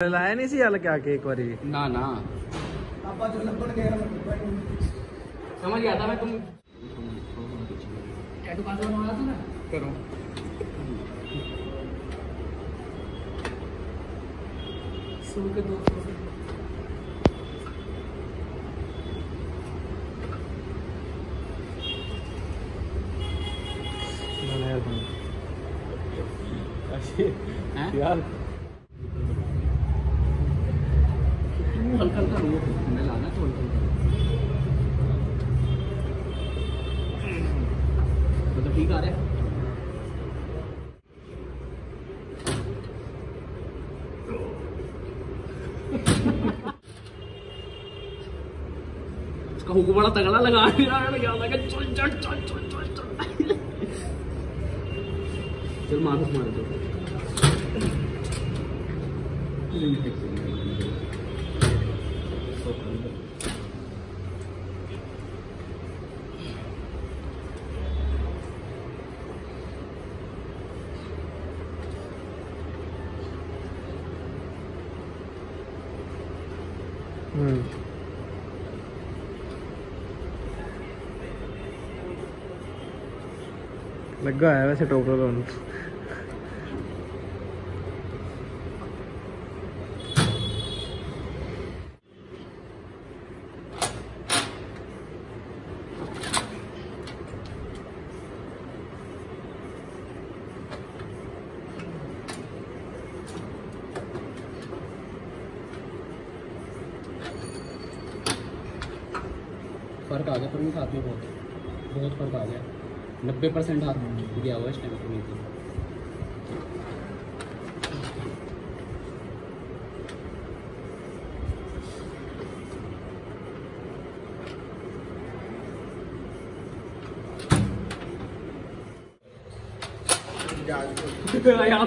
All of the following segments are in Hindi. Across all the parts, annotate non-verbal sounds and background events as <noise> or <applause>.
ਲਾਇਆ ਨਹੀਂ ਸੀ ਹਲ ਕੇ ਇੱਕ ਵਾਰੀ ना ना समझ गया था मैं तुम टैटू कहाँ से बनवाया था ना करो सौ के दो सौ के हैं? यार ठीक आ रहा है। हुक बड़ा तगड़ा लगा चल मार मार दो। लगा है वैसे टोकरा फ़र्क आ गया पर हाथ में बहुत बहुत फ़र्क आ गया। नब्बे परसेंट हाथ गया हुआ इस टाइम पर नीचे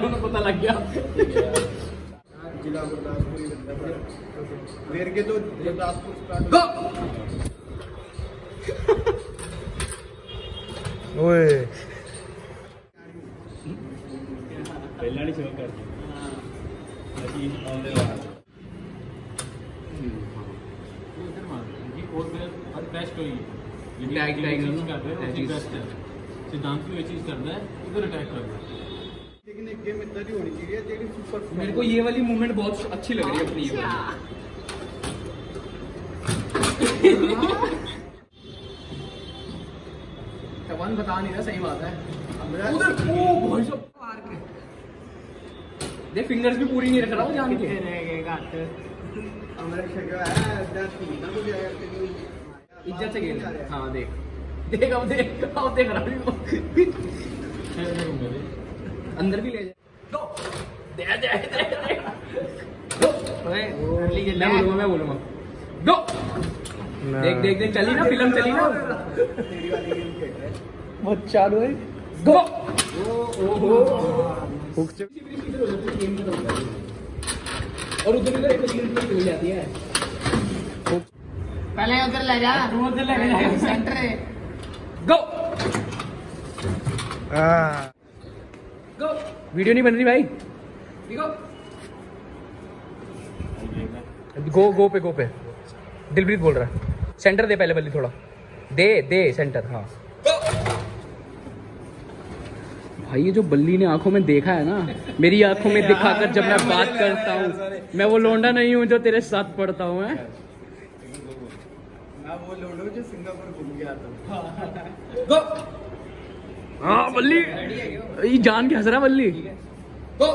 तो पता लग गया। जिला गुरदासपुर वेर के तो गुरदासपुर பின்னாடி சிவக்கா இருக்கு और बेस्ट होगी टैग टैग सिद्धांत भी वही चीज़ करता है इधर अटैक कर रहा है लेकिन एक गेम इतना ही होनी चाहिए लेकिन सुपर मेरे को ये वाली मूवमेंट बहुत अच्छी लग रही है अपनी ये वाली। अच्छा, बता नहीं रहा सही बात है। उधर ओ भाई साहब। दे फिंगर्स भी पूरी नहीं रख रहा हूँ जान के। इज़्ज़त से खेल। हाँ देख। देख अब देख अब देख रहा अंदर भी ले जाए दो। दे दे दे मैं बोलूँगा मैं बोलूँगा। दो। देख देख देख चली ना फ़िल्म चली ना। बहुत चालू है गो। और उधर उधर एक मिल जाती है। पहले उधर ले जा। रूम उधर ले जा। सेंटर है। गो। गो। वीडियो नहीं बन रही भाई। गो। गो पे गो पे। दिलप्रीत बोल रहा है। सेंटर दे पहले बल्ली थोड़ा। दे दे सेंटर हाँ। भाई ये जो बल्ली ने आँखों में देखा है ना मेरी आँखों में दिखाकर जब मैं बात करता हूँ मैं वो लौंडा नहीं हूँ जो तेरे साथ पढ़ता हूँ मैं वो लोडो जो सिंगापुर घूम गया था गो हाँ बल्ली। ये जान के हंस रहा बल्ली। गो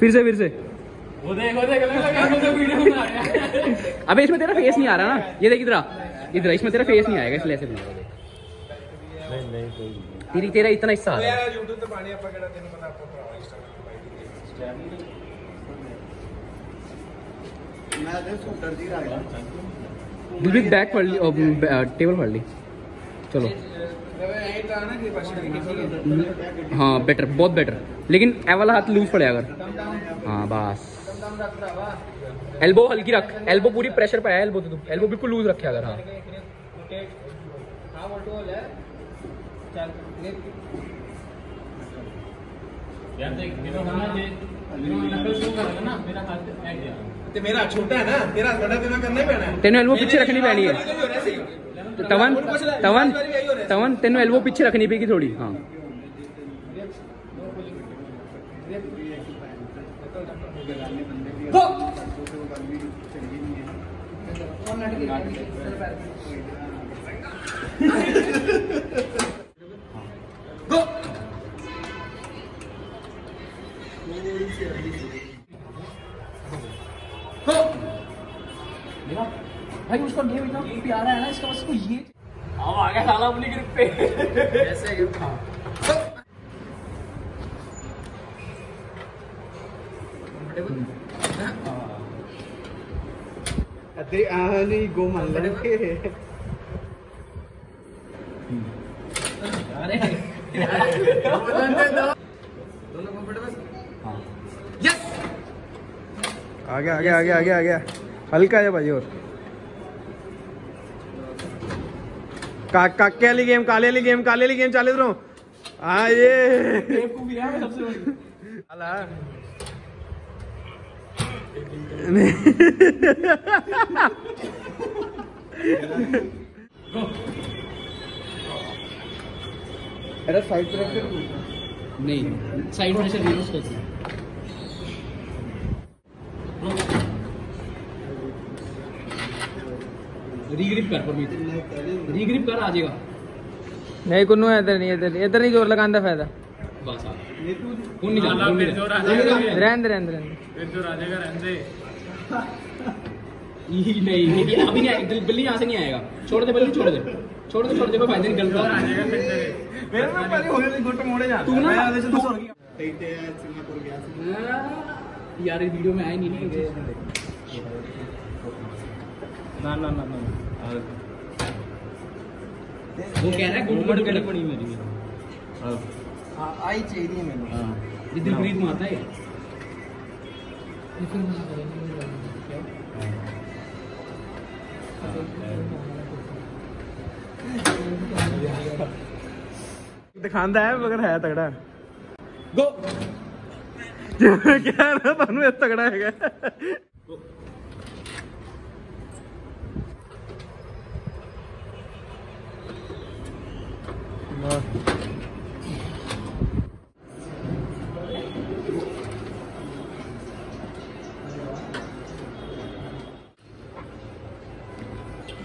फिर से फिर से। वो देख वो देख लग लगा मुझे वीडियो बना रहा है। अबे इसमें तेरा फेस नहीं आ रहा ना। ये देख इधर इधर इसमें तेरा फेस नहीं आएगा इसलिए ऐसे बना। नहीं नहीं तेरी तेरा इतना हिस्सा आ रहा है YouTube ਤੇ ਪਾਣੀ ਆਪਾਂ ਕਿਹੜਾ ਤੈਨੂੰ ਪਤਾ ਆਪਾਂ ਭਰਾਵਾ ਇੰਸਟਾਗ੍ਰਾਮ ਤੇ ਮੈਂ ਤੇ ਸਕੂਟਰ ਦੀ ਰਾਗ दिलप्रीत बैग पढ़ ली और, ब- टेबल पढ़ ली चलो हाँ बेटर बहुत बेटर लेकिन ए वाला हाथ लूज पड़े अगर हाँ बस एल्बो हल्की रख एल्बो पूरी प्रेशर पे है एल्बो तो एल्बो बिल्कुल लूज रखे अगर हाँ चार यार देख होना चाहिए एल्बो पीछे रखनी पैनी है। तवन तवन तवन तेनू एल्बो पीछे रखनी पेगी थोड़ी हाँ।, हाँ। <laughs> भाई उसको गेम इतना प्यारा है ना इसका बस को ये अब आ गया साला अपनी ग्रिप पे। ऐसे गेम हाँ। अरे आ नहीं गो मान लेंगे दोनों कंफर्टेबल यस आ गया आ गया आ गया आ गया। हल्का है भाई और। काके वाली गेम, काले वाली गेम, काले वाली गेम, चाले इधरों हाँ ये। साइड नहीं, साइड प्रेशर रिवर्स करती है। रीग्रिप कर परमीत रीग्रिप कर आ जाएगा नहीं कुन्नू इधर नहीं इधर इधर नहीं ज़ोर लगाने का फ़ायदा। बस आ। कौन नहीं जाना फिर ज़ोर आ जाएगा रहने रहने रहने। फिर जो राजेगा रहने ये नहीं नहीं अभी नहीं बल्ली यहाँ से नहीं आएगा। छोड़ दे बल्ली छोड़ दे। छोड़ दे छोड़ दे कोई फ़ायदा नहीं गलत मेरे में पहले हो गया गुट मोड़े जा। तू ना- तो सो गया। है। यार वीडियो में आया नहीं। नहीं। ना ना ना ना वो कह रहा है गुड गुड गलत पड़ी मेरी आई चाहिए मैंने ये दिलप्रीत मारता है <laughs> ਦਿਖਾਉਂਦਾ ਹੈ ਮਗਰ ਹੈ ਤਗੜਾ ਗੋ ਜਿਵੇਂ ਕਿਹਾ ਨਾ ਤੁਹਾਨੂੰ ਇਹ ਤਗੜਾ ਹੈਗਾ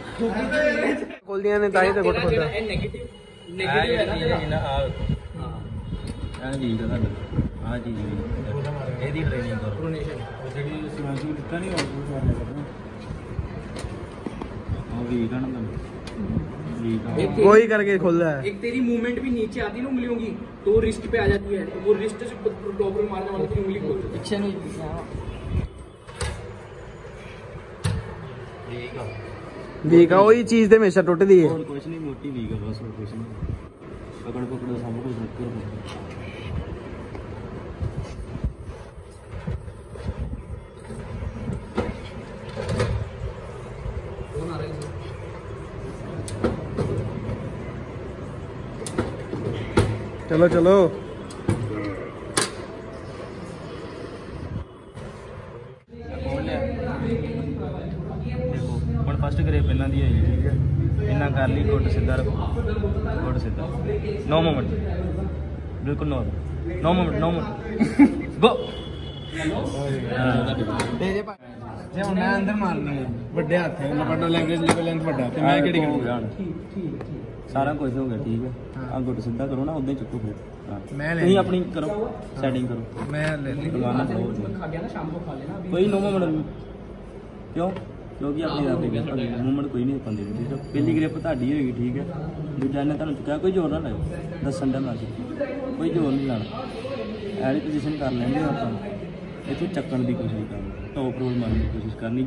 खोल दिया ने दाई से गुट खोल दिया नेगेटिव नेगेटिव है। ना तेरा आ हाँ आ जी दादा आ जी एदी ट्रेनिंग करो प्रोनेशन ओसेडी शिवाजी लिखता नहीं और और वीगण ना कोई करके खोल रहा है। एक तेरी मूवमेंट भी नीचे आती है ना उंगलियों की तो रिस्ट पे आ जाती है। तो वो रिस्ट से प्रॉपर मारने वाली तेरी उंगली खोल इच्छा नहीं देखा वही चीज़ दे हमेशा टूट दी है। और कुछ नहीं मोटी वीगा बस कुछ नहीं। पकड़ पकड़ो सब कुछ रख कर। ਚਲੋ ਚਲੋ ਖੋਲ ਲਿਆ ਦੇਖੋ ਹੁਣ ਫਸਟ ਗ੍ਰੇਪ ਇਹਨਾਂ ਦੀ ਹੈ ਜੀ ਠੀਕ ਹੈ ਇਹਨਾਂ ਕਰ ਲਈ ਗੁੱਟ ਸਿੱਧਾ ਰੱਖੋ ਗੁੱਟ ਸਿੱਧਾ ਨੋ ਮੋਮੈਂਟ ਬਿਲਕੁਲ ਨੋ ਨੋ ਮੋਮੈਂਟ ਨੋ ਮੋਮੈਂਟ ਗੋ ਤੇ ਜੇ ਜੇ ਹੁਣ ਮੈਂ ਅੰਦਰ ਮਾਰਨੀ ਹੈ ਵੱਡੇ ਹੱਥ ਹੈ ਵੱਡਾ ਲੈਂਗੁਏਜ ਲੈਵਲ ਲੈਂਥ ਵੱਡਾ ਤੇ ਮੈਂ ਕਿਹੜੀ ਹੋ ਕਰੀ ਗਿਆ ਹੁਣ। ਸਾਰਾ ਕੁਝ ਹੋ ਗਿਆ ਠੀਕ ਹੈ। ਆ ਗੁੱਟ ਸਿੱਧਾ ਕਰੋ ਨਾ ਉਦਾਂ ਹੀ ਚੁੱਕੋ ਫਿਰ। ਮੈਂ ਲੈ ਤੁਸੀਂ ਆਪਣੀ ਕਰੋ ਸੈਟਿੰਗ ਕਰੋ। ਮੈਂ ਲੈ ਲਈ। ਖਾ ਗਿਆ ਨਾ ਸ਼ਾਮ ਨੂੰ ਖਾ ਲੈਣਾ ਕੋਈ ਨੋ ਮੋਮੈਂਟ ਕਿਉਂ? ਕਿਉਂਕਿ ਆਪਣੀ ਰੱਬ ਦੀ ਮੂਵਮੈਂਟ ਕੋਈ ਨਹੀਂ ਪੰਦੀ ਠੀਕ ਹੈ। ਪਹਿਲੀ ਗ੍ਰਿਪ ਤੁਹਾਡੀ ਹੋਏਗੀ ਠੀਕ ਹੈ। ਦੂਜਾ ਇਹਨੇ ਤੁਹਾਨੂੰ ਚੁੱਕਿਆ ਕੋਈ ਜ਼ੋਰ ਨਾ ਲਾਓ ਦੱਸਣ ਦਾ ਮੈਂ ਕੋਈ ਜ਼ੋਰ ਨਹੀਂ ਲਾਣਾ ਐਲੀ ਪੋਜੀਸ਼ਨ ਕਰ ਲੈਂਦੇ ਆਪਾਂ। ਇੱਥੇ ਚੱਕਣ ਦੀ ਕੋਸ਼ਿਸ਼ ਕਰਨੀ। ਟੌਪ ਰੋਲ ਮਾਰਨ ਦੀ ਕੋਸ਼ਿਸ਼ ਕਰਨੀ।